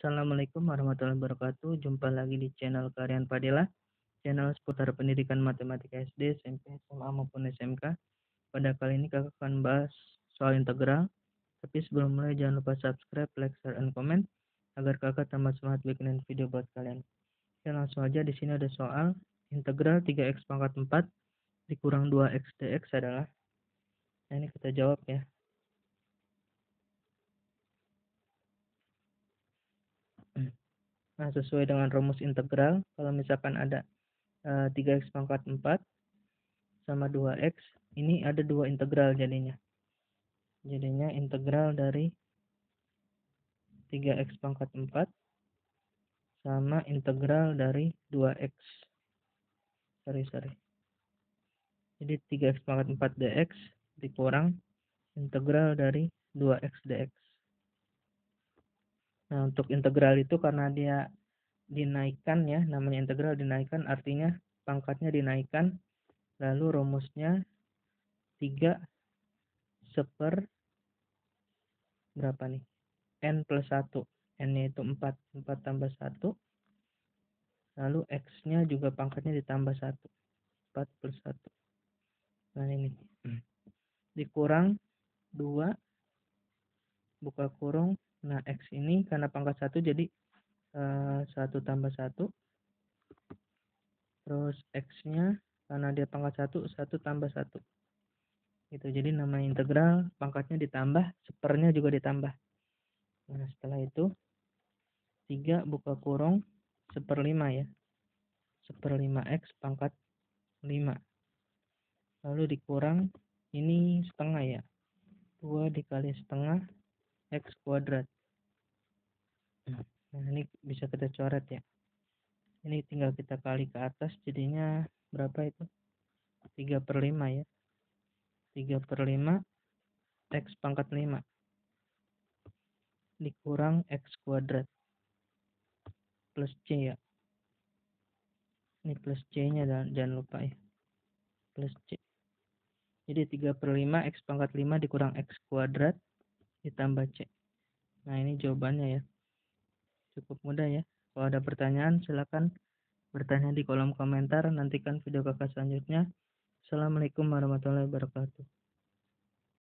Assalamualaikum warahmatullahi wabarakatuh. Jumpa lagi di channel Karian Padilla, channel seputar pendidikan matematika SD, SMP, SMA maupun SMK. Pada kali ini kakak akan bahas soal integral. Tapi sebelum mulai jangan lupa subscribe, like, share, and comment agar kakak tambah semangat bikinin video buat kalian. Oke, langsung aja di sini ada soal integral 3x pangkat 4 dikurang 2x dx adalah Nah, ini kita jawab ya. Nah, sesuai dengan rumus integral, kalau misalkan ada uh, eh, 3x pangkat 4 sama 2x, ini ada dua integral jadinya. Jadinya integral dari 3x pangkat 4 sama integral dari 2x. Sorry, sorry. Jadi 3x pangkat 4 dx dikurang integral dari 2x dx. Nah, untuk integral itu karena dia dinaikkan ya, namanya integral dinaikkan artinya pangkatnya dinaikkan, lalu rumusnya 3 seper berapa nih? n plus 1. n-nya itu 4, 4 tambah 1. Lalu x-nya juga pangkatnya ditambah 1. 4 plus 1. Nah ini. Dikurang 2 buka kurung Nah, X ini karena pangkat 1 jadi uh, eh, 1 tambah 1. Terus X-nya karena dia pangkat 1, 1 tambah 1. Gitu, jadi nama integral pangkatnya ditambah, sepernya juga ditambah. Nah, setelah itu 3 buka kurung seperlima ya. Seperlima X pangkat 5. Lalu dikurang ini setengah ya. 2 dikali setengah X kuadrat. Nah, ini bisa kita coret ya. Ini tinggal kita kali ke atas, jadinya berapa itu? 3 per 5 ya. 3 per 5, X pangkat 5. Dikurang X kuadrat. Plus C ya. Ini plus C-nya jangan, jangan lupa ya. Plus C. Jadi 3 per 5, X pangkat 5 dikurang X kuadrat ditambah C. Nah, ini jawabannya ya. Cukup mudah ya. Kalau ada pertanyaan, silakan bertanya di kolom komentar. Nantikan video kakak selanjutnya. Assalamualaikum warahmatullahi wabarakatuh.